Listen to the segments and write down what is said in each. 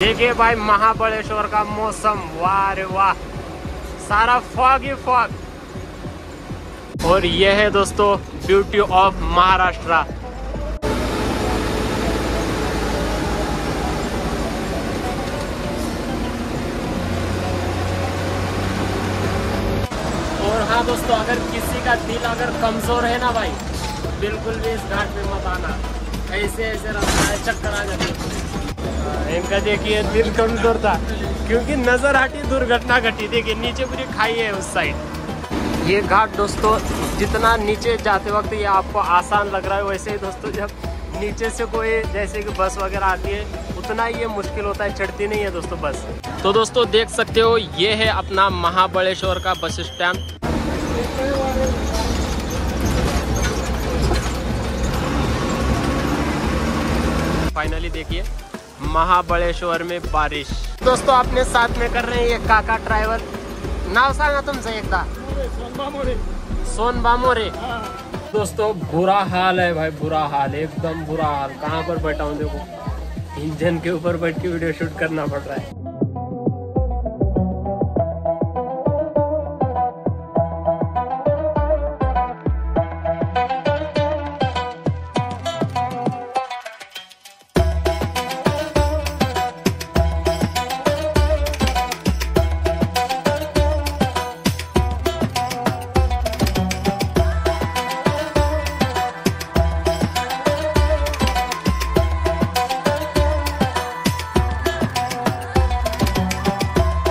देखिए भाई महाबलेश्वर का मौसम, वाह वाह। सारा फॉग ही फॉग और ये है दोस्तों ब्यूटी ऑफ़ महाराष्ट्र। और हाँ दोस्तों, अगर किसी का दिल अगर कमज़ोर है ना भाई, बिल्कुल भी इस घाट पे मत आना। ऐसे ऐसे रास्ता है चक्कर आ जाते। इनका देखिए दिल कमज़ोर था क्योंकि नज़र हटी, दुर्घटना घटी। देखिए, नीचे पूरी खाई है उस साइड ये घाट दोस्तों, जितना नीचे जाते वक्त ये आपको आसान लग रहा है, वैसे ही दोस्तों, जब नीचे से कोई, जैसे कि बस वगैरह आती है, उतना ये मुश्किल होता है, चढ़ती नहीं है दोस्तों बस। तो दोस्तों, देख सकते हो, ये है अपना महाबलेश्वर का बस स्टैंड। फाइनली देखिए महाबलेश्वर में बारिश। दोस्तों अपने साथ में कर रहे हैं ये काका ड्राइवर। नाव सांगा तुमचं एकदा। सोन बामोरे। दोस्तों, बुरा हाल है भाई, बुरा हाल, एकदम बुरा हाल। कहाँ पर बैठा हूँ, देखो। इंजन के ऊपर बैठ के वीडियो शूट करना पड़ रहा है।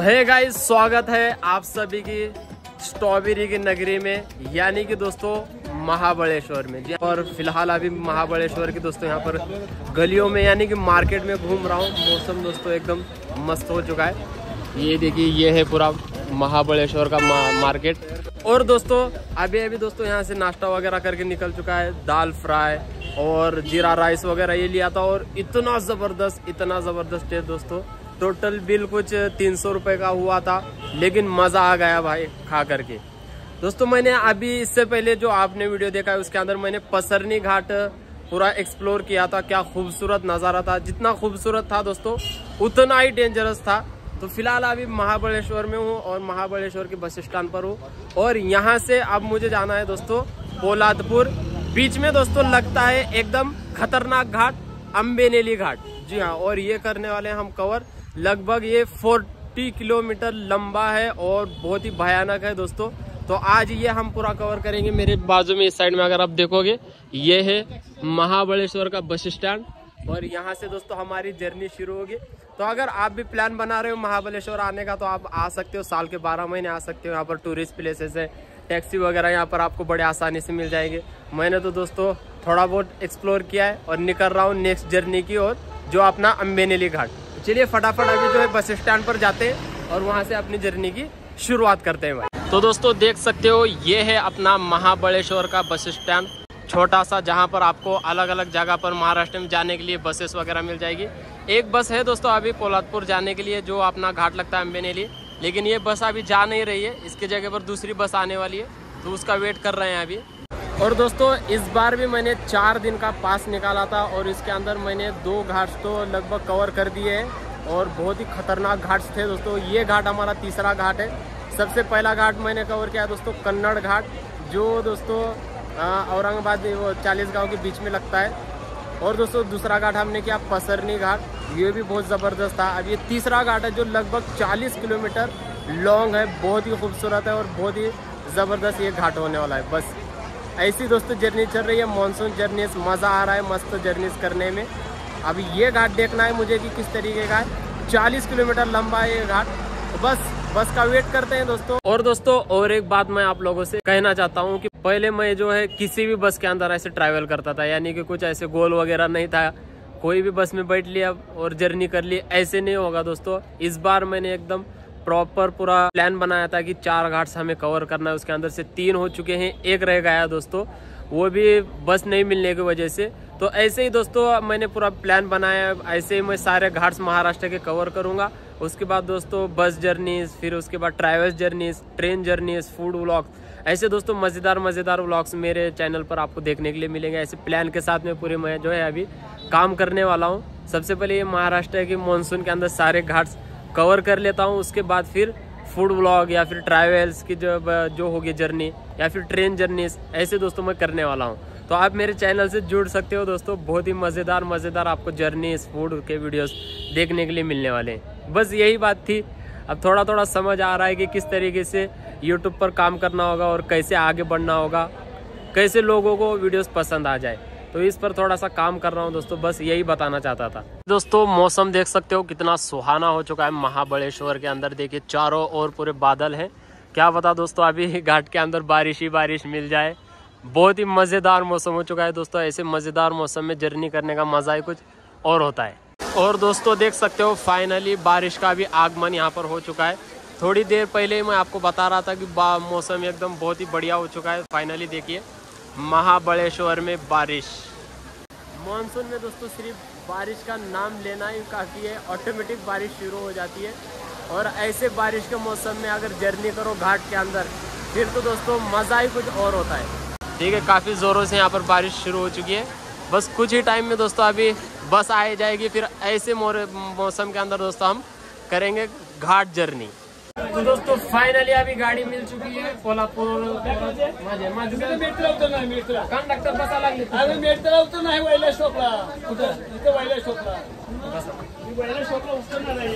हे गाइस स्वागत है आप सभी की स्ट्रॉबेरी की नगरी में यानी कि दोस्तों महाबलेश्वर में। जी और फ़िलहाल अभी महाबलेश्वर की दोस्तों यहाँ पर गलियों में यानी कि मार्केट में घूम रहा हूँ। मौसम दोस्तों एकदम मस्त हो चुका है। ये देखिए ये है पूरा महाबलेश्वर का मा, मार्केट और दोस्तों अभी अभी दोस्तों यहाँ से नाश्ता वगैरह करके निकल चुका है दाल फ्राई और जीरा राइस वगैरह ये लिया था और इतना ज़बरदस्त इतना ज़बरदस्त है दोस्तों। टोटल बिल कुछ तीन सौ रुपए का हुआ था, लेकिन मज़ा आ गया भाई खा करके। दोस्तों, मैंने अभी इससे पहले जो आपने वीडियो देखा है, उसके अंदर मैंने पसरनी घाट पूरा एक्सप्लोर किया था, क्या खूबसूरत नज़ारा था, जितना खूबसूरत था दोस्तों, उतना ही डेंजरस था। तो फ़िलहाल अभी महाबलेश्वर में हूँ और महाबलेश्वर के बस स्टैंड पर हूँ। और यहाँ से अब मुझे जाना है दोस्तों, पोलादपुर। बीच में दोस्तों लगता है एकदम खतरनाक घाट अम्बेनेली घाट। जी हाँ और ये करने वाले हैं हम कवर। लगभग ये 40 किलोमीटर लंबा है और बहुत ही भयानक है दोस्तों। तो आज ये हम पूरा कवर करेंगे मेरे बाजू में, इस साइड में, अगर आप देखोगे। ये है महाबलेश्वर का बस स्टैंड और यहाँ से दोस्तों हमारी जर्नी शुरू होगी। तो अगर आप भी प्लान बना रहे हो महाबलेश्वर आने का तो आप आ सकते हो। साल के बारह महीने आ सकते हो। यहाँ पर टूरिस्ट प्लेसेस है टैक्सी वगैरह यहाँ पर आपको बड़े आसानी से मिल जाएँगे। मैंने तो दोस्तों थोड़ा बहुत एक्सप्लोर किया है और निकल रहा हूँ नेक्स्ट जर्नी की ओर। जो अपना अम्बेनेली घाट। चलिए फटाफट अभी जो है बस स्टैंड पर जाते हैं और वहाँ से अपनी जर्नी की शुरुआत करते हैं तो दोस्तों, देख सकते हो, ये है अपना महाबलेश्वर का बस स्टैंड। छोटा सा, जहाँ पर आपको अलग अलग जगह पर महाराष्ट्र में जाने के लिए बसेस वगैरह मिल जाएगी। एक बस है दोस्तों अभी पोलादपुर जाने के लिए, जो अपना घाट लगता है अम्बेनेली लेकिन ये बस अभी जा नहीं रही है, इसके जगह पर दूसरी बस आने वाली है। तो उसका वेट कर रहे हैं अभी। और दोस्तों, इस बार भी मैंने चार दिन का पास निकाला था और इसके अंदर मैंने दो घाट तो लगभग कवर कर दिए और बहुत ही खतरनाक घाट्स थे दोस्तों। ये घाट हमारा तीसरा घाट है। सबसे पहला घाट मैंने कवर किया दोस्तों, कन्नड़ घाट, जो दोस्तों औरंगाबाद, वो चालीस गाँव के बीच में लगता है। और दोस्तों, दूसरा घाट हमने किया पसरनी घाट। ये भी बहुत ज़बरदस्त था। अब ये तीसरा घाट है, जो लगभग 40 किलोमीटर लॉन्ग है, बहुत ही खूबसूरत है और बहुत ही ज़बरदस्त ये घाट होने वाला है। बस। ऐसी दोस्तों जर्नी चल रही है मानसून जर्नीस मज़ा आ रहा है, मस्त जर्नीस करने में। अभी ये घाट देखना है मुझे कि किस तरीके का है। चालीस किलोमीटर लंबा है ये घाट। तो बस बस का वेट करते हैं दोस्तों। और दोस्तों, और एक बात मैं आप लोगों से कहना चाहता हूँ कि पहले मैं जो है किसी भी बस के अंदर ऐसे ट्रैवल करता था, यानी कि कुछ ऐसे गोल वगैरह नहीं था। कोई भी बस में बैठ लिया और जर्नी कर ली, ऐसे नहीं होगा दोस्तों। इस बार मैंने एकदम प्रॉपर पूरा प्लान बनाया था कि चार घाट्स हमें कवर करना है, उसके अंदर से तीन हो चुके हैं, एक रह गया दोस्तों। वो भी बस नहीं मिलने की वजह से। तो ऐसे ही दोस्तों, मैंने पूरा प्लान बनाया ऐसे ही मैं सारे घाट्स महाराष्ट्र के कवर करूँगा। उसके बाद दोस्तों बस जर्नीज फिर उसके बाद travels journeys train journeys food vlogs ऐसे दोस्तों, मज़ेदार मज़ेदार व्लॉग्स मेरे चैनल पर आपको देखने के लिए मिलेंगे। ऐसे प्लान के साथ में पूरे मैं जो है अभी काम करने वाला हूँ। सबसे पहले ये महाराष्ट्र के मानसून के अंदर सारे घाट कवर कर लेता हूँ, उसके बाद फिर फ़ूड ब्लॉग या फिर ट्रैवल्स की जो जो होगी जर्नी या फिर ट्रेन जर्नी ऐसे दोस्तों मैं करने वाला हूँ। तो आप मेरे चैनल से जुड़ सकते हो दोस्तों, बहुत ही मज़ेदार मज़ेदार आपको जर्नी फ़ूड के वीडियोस देखने के लिए मिलने वाले हैं। बस यही बात थी। अब थोड़ा थोड़ा समझ आ रहा है कि किस तरीके से यूट्यूब पर काम करना होगा और कैसे आगे बढ़ना होगा, कैसे लोगों को वीडियोस पसंद आ जाए। तो इस पर थोड़ा सा काम कर रहा हूँ दोस्तों, बस यही बताना चाहता था। दोस्तों, मौसम देख सकते हो, कितना सुहाना हो चुका है। महाबलेश्वर के अंदर देखिए, चारों ओर पूरे बादल हैं। क्या बता दोस्तों, अभी घाट के अंदर बारिश ही बारिश मिल जाए। बहुत ही मज़ेदार मौसम हो चुका है दोस्तों, ऐसे मज़ेदार मौसम में जर्नी करने का मज़ा ही कुछ और होता है। और दोस्तों, देख सकते हो फाइनली बारिश का भी आगमन यहाँ पर हो चुका है। थोड़ी देर पहले ही मैं आपको बता रहा था कि मौसम एकदम बहुत ही बढ़िया हो चुका है। फाइनली देखिए महाबलेश्वर में बारिश। मानसून में दोस्तों सिर्फ़ बारिश का नाम लेना ही काफ़ी है ऑटोमेटिक बारिश शुरू हो जाती है। और ऐसे बारिश के मौसम में अगर जर्नी करो घाट के अंदर फिर तो दोस्तों मज़ा ही कुछ और होता है। ठीक है काफ़ी ज़ोरों से यहाँ पर बारिश शुरू हो चुकी है। बस कुछ ही टाइम में दोस्तों अभी बस आ जाएगी फिर ऐसे मौसम के अंदर दोस्तों हम करेंगे घाट जर्नी तो दोस्तों फाइनली अभी गाडी मिल चुकी है कोल्हापूर। कंडक्टर बसा लागले अरे मेटला होतं नाही वैला शॉपला कुठं इथं वैला शॉपला वैला शॉपला उतरणार आहे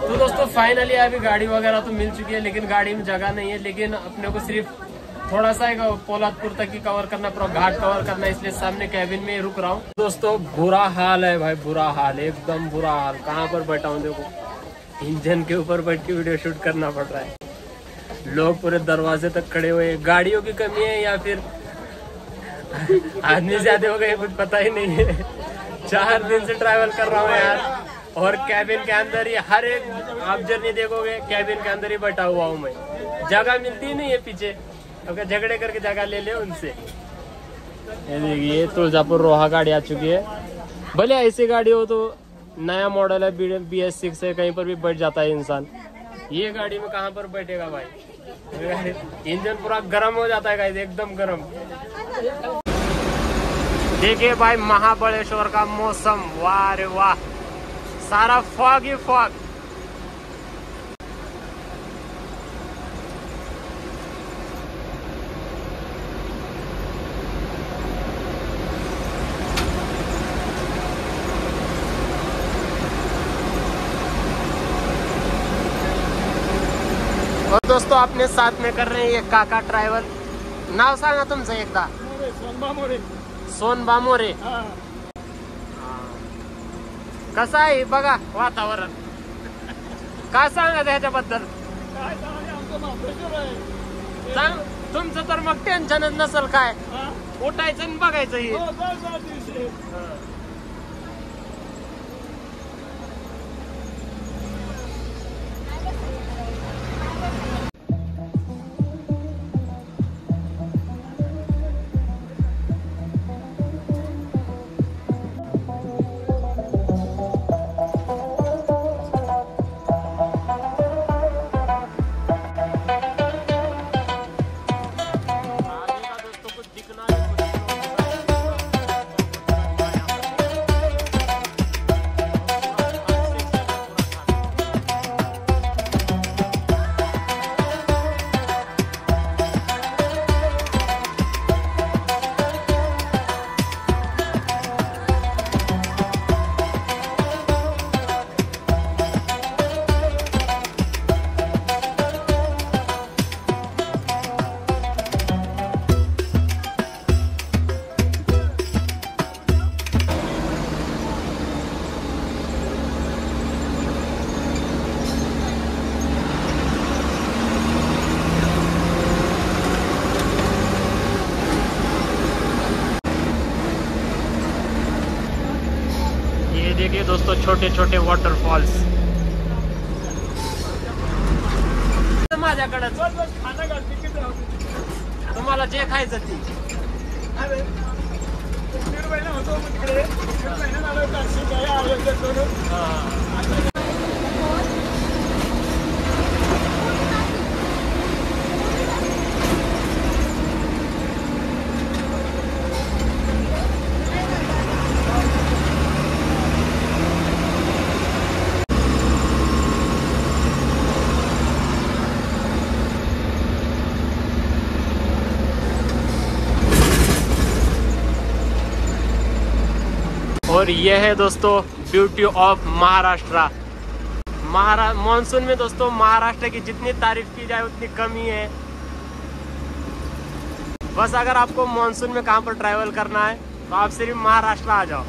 तो दोस्तों फाइनली अभी गाड़ी वगैरह तो मिल चुकी है लेकिन गाड़ी में जगह नहीं है लेकिन अपने को सिर्फ़ थोड़ा सा पोलादपुर तक ही कवर करना, पूरा घाट कवर करना, इसलिए सामने कैबिन में रुक रहा हूँ। दोस्तों, बुरा हाल है भाई, बुरा हाल, एकदम बुरा हाल। कहाँ पर बैठा हूँ, देखो। इंजन के ऊपर बैठ के वीडियो शूट करना पड़ रहा है। लोग पूरे दरवाजे तक खड़े हुए गाड़ियों की कमी है या फिर आदमी ज़्यादा हो गए, कुछ पता ही नहीं है। चार दिन से ट्रैवल कर रहा हूँ यार। और कैबिन के अंदर ही हर एक, आप जर्नी देखोगे कैबिन के अंदर ही बैठा हुआ हूँ मैं। जगह मिलती नहीं है पीछे। अगर झगड़े करके जगह ले ले उनसे। ये देखिए तुलजापुर रोहा गाड़ी आ चुकी है। भले ऐसी गाड़ी हो तो नया मॉडल है बी एस सिक्स है, कहीं पर भी बैठ जाता है इंसान। ये गाड़ी में कहाँ पर बैठेगा भाई? इंजन पूरा गर्म हो जाता है एकदम गर्म। देखिए भाई महाबलेश्वर का मौसम, वाह रे वाह। सारा फॉग ही फॉग और दोस्तों अपने साथ में कर रहे हैं ये काका ट्रॅव्हल नाव सांगा तुमचं एकदा। सोनबामोरे हा। कसं आहे? बघा वातावरण. काय सांगा आहे. सांग तुमचं तर मग टेन्शनच नसल काय? हा? उठायचं आणि बघायचं हे. देखिए दोस्तों छोटे छोटे वॉटरफॉल्स माझ्याकडे. तुम्हाला जे खायचं ती होतो तिकडे. दीड महिना झाला होता, अशी काय आयोजन करून. आता और ये है दोस्तों ब्यूटी ऑफ़ महाराष्ट्र। महारा, मानसून में दोस्तों महाराष्ट्र की जितनी तारीफ़ की जाए, उतनी कम ही है। बस अगर आपको मानसून में कहाँ पर ट्रैवल करना है तो आप सिर्फ़ महाराष्ट्र आ जाओ।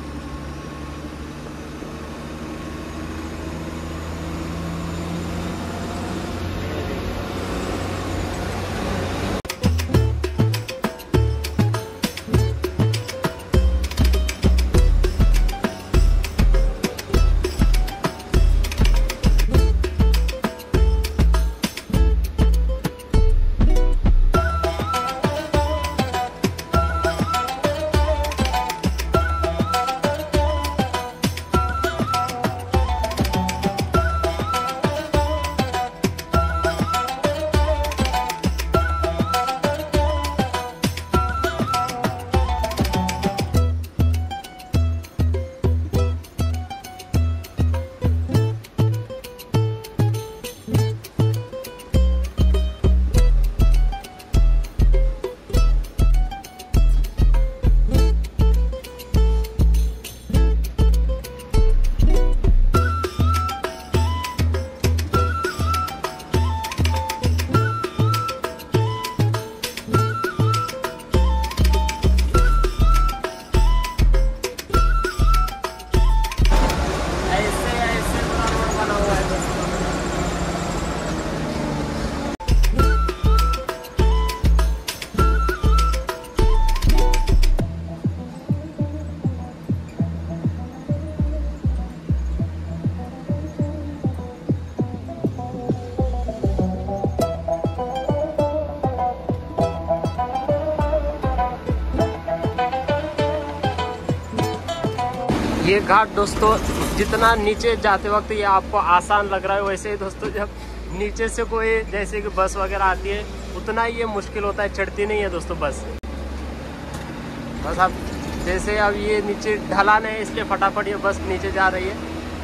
घाट दोस्तों, जितना नीचे जाते वक्त ये आपको आसान लग रहा है, वैसे ही दोस्तों जब नीचे से कोई जैसे कि बस वगैरह आती है, उतना ही ये मुश्किल होता है, चढ़ती नहीं है दोस्तों बस। बस अब जैसे अब ये नीचे ढलान है, इसलिए फटाफट ये बस नीचे जा रही है।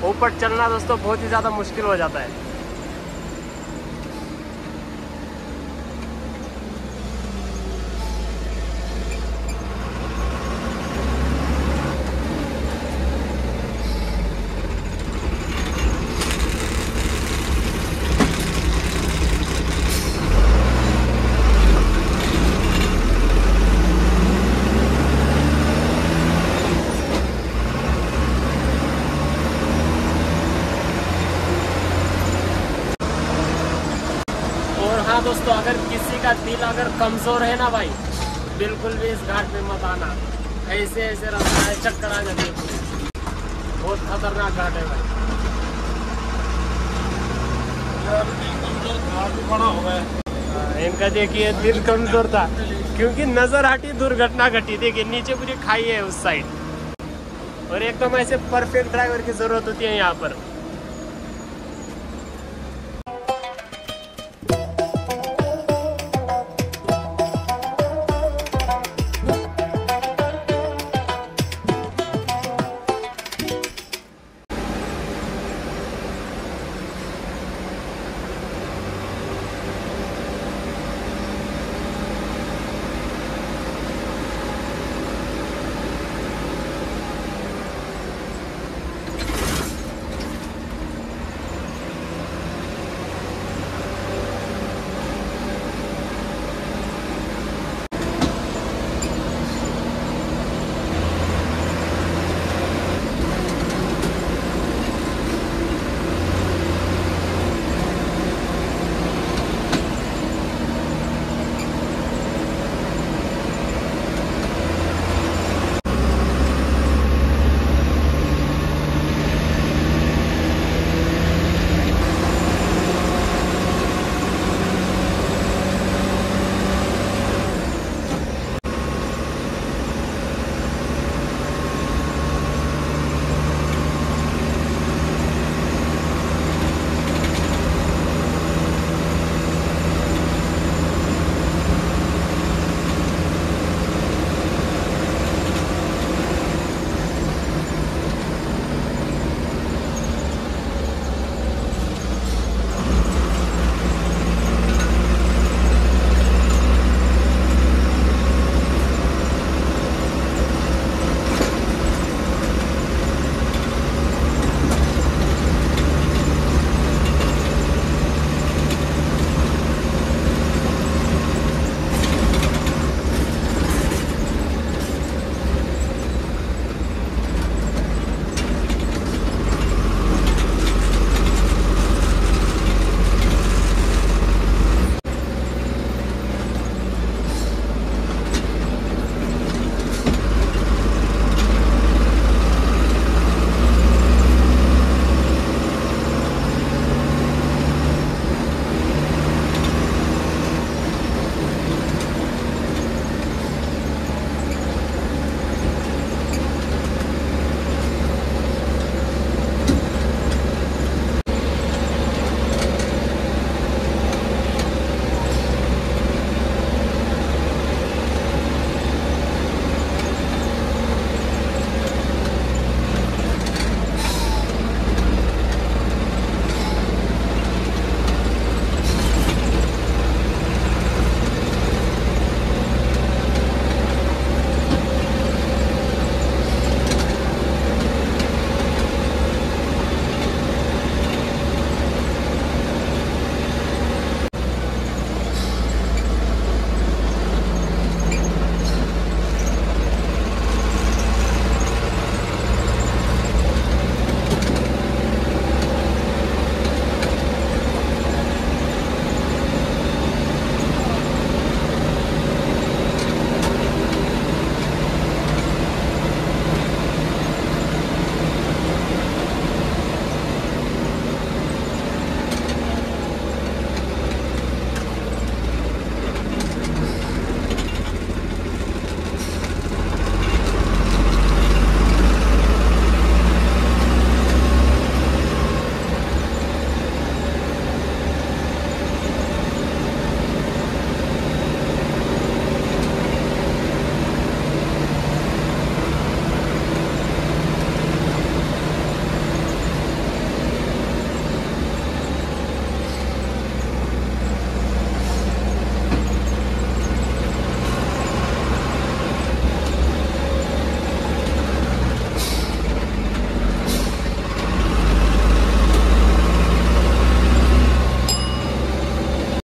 ऊपर चलना दोस्तों बहुत ही ज़्यादा मुश्किल हो जाता है और हाँ दोस्तों अगर किसी का दिल अगर कमज़ोर है ना भाई? बिल्कुल भी इस घाट पे मत आना। ऐसे ऐसे रास्ता है चक्कर आ जाते बहुत खतरनाक घाट है भाई। हाँ, इनका देखिए दिल कमज़ोर था क्योंकि नज़र हटी दुर्घटना घटी। देखिए नीचे पूरी खाई है उस साइड और एकदम ऐसे परफेक्ट ड्राइवर की ज़रूरत होती है यहाँ पर।